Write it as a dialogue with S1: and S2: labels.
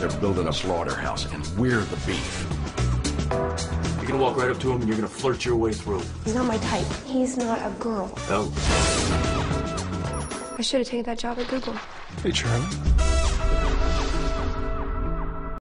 S1: They're building a slaughterhouse, and we're the beef.
S2: You're gonna walk right up to him and you're gonna flirt your way through.
S3: He's not my type. He's not a girl.
S2: Oh.
S3: I should have taken that job at Google.
S4: Hey, Charlie.